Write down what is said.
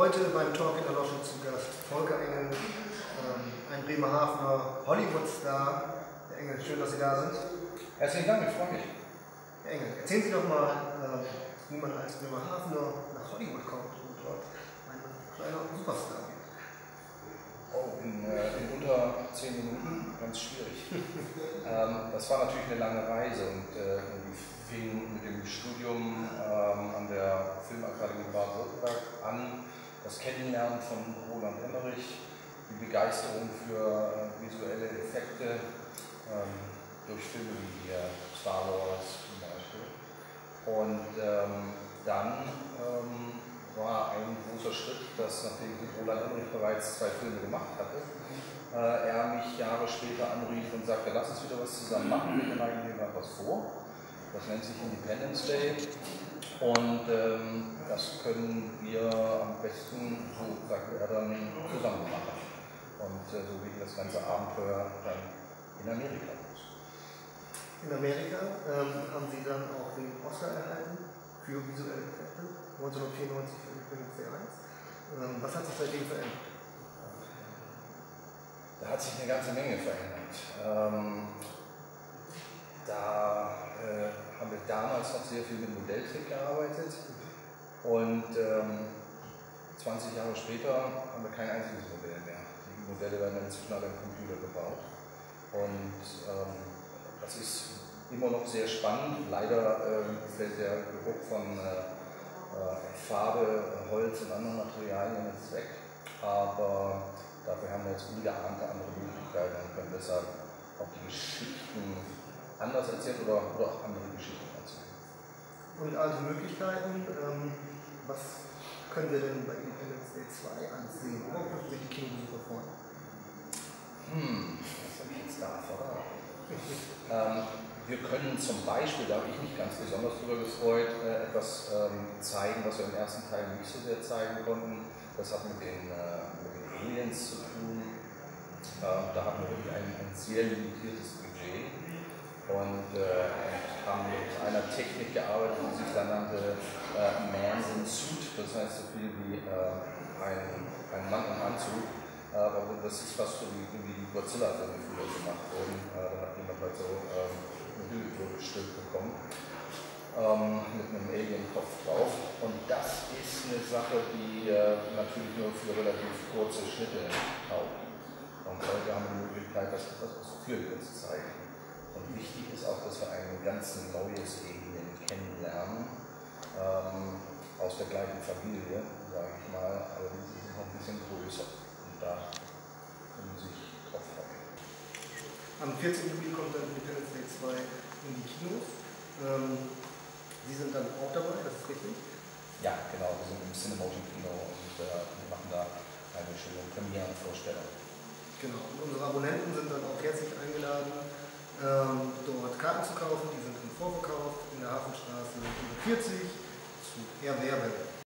Heute beim Talk in der Losche zu Gast Volker Engel, ähm, ein Bremerhavener Hollywood-Star. Herr Engel, schön, dass Sie da sind. Herzlichen Dank, ich freue mich. Herr Engel, erzählen Sie doch mal, äh, wie man als Bremerhavener nach Hollywood kommt und dort ein kleiner Superstar wird. Oh, in, äh, in unter zehn Minuten ganz schwierig. ähm, das war natürlich eine lange Reise und äh, fing mit Kennenlernen von Roland Emmerich, die Begeisterung für äh, visuelle Effekte ähm, durch Filme wie äh, Star Wars zum Beispiel. Und ähm, dann ähm, war ein großer Schritt, dass nachdem Roland Emmerich bereits zwei Filme gemacht hatte, äh, er mich Jahre später anrief und sagte, lass uns wieder was zusammen machen, wir bereiten dir mal was vor. Das nennt sich Independence Day. Und ähm, das können wir am besten, so sagte er dann, zusammen machen. Und äh, so ging das ganze Abenteuer dann in Amerika los. In Amerika ähm, haben Sie dann auch den Oscar erhalten für visuelle Effekte, 1994 für Independence Day 1. Ähm, was hat sich seitdem verändert? Da hat sich eine ganze Menge verändert. Ähm, da äh, haben wir damals noch sehr viel mit Modelltrick gearbeitet und ähm, 20 Jahre später haben wir kein einziges Modell mehr. Die Modelle werden inzwischen alle im Computer gebaut und ähm, das ist immer noch sehr spannend. Leider äh, fällt der Geruch von äh, äh, Farbe, Holz und anderen Materialien jetzt weg, aber dafür haben wir jetzt ungeahnte andere Möglichkeiten und können deshalb auch die Geschichten anders erzählt oder, oder auch andere Geschichten erzählen. Und alte Möglichkeiten, ähm, was können wir denn bei Independence Day 2 ansehen? Worauf möchten sich die Kinobesucher freuen? Hm, was habe ich jetzt da verraten? ähm, wir können zum Beispiel, da habe ich mich ganz besonders darüber gefreut, äh, etwas ähm, zeigen, was wir im ersten Teil nicht so sehr zeigen konnten. Das hat mit den, äh, mit den Aliens zu tun. Ähm, da hatten wir wirklich ein, ein sehr limitiertes Budget und äh, haben mit einer Technik gearbeitet, die sich dann nannte äh, Man's in Suit, das heißt so viel wie äh, ein, ein Mann im Anzug. Äh, aber das ist fast so wie, wie die Godzilla-Filme früher gemacht wurden. Äh, da hat jemand halt so ähm, eine Hülle bestimmt bekommen. Ähm, mit einem Alien-Kopf drauf. Und das ist eine Sache, die äh, natürlich nur für relativ kurze Schnitte taugt. Und heute haben wir die Möglichkeit, das etwas ausführlicher zu zeigen. Und wichtig ist auch, dass wir ein ganz neues Alien kennenlernen, ähm, aus der gleichen Familie, sage ich mal, aber die sind noch ein bisschen größer. Und da können Sie sich drauf freuen. Am 14. Juli kommt dann Independence Day 2 in die Kinos. Ähm, Sie sind dann auch dabei, das ist richtig? Ja, genau, wir sind im Cinemotion Kino und äh, machen da eine schöne Premierenvorstellung. Genau, und unsere Abonnenten sind dann auch herzlich eingeladen, ähm, dort Karten zu kaufen. Die sind im Vorverkauf in der Hafenstraße 140 zu Erwerben.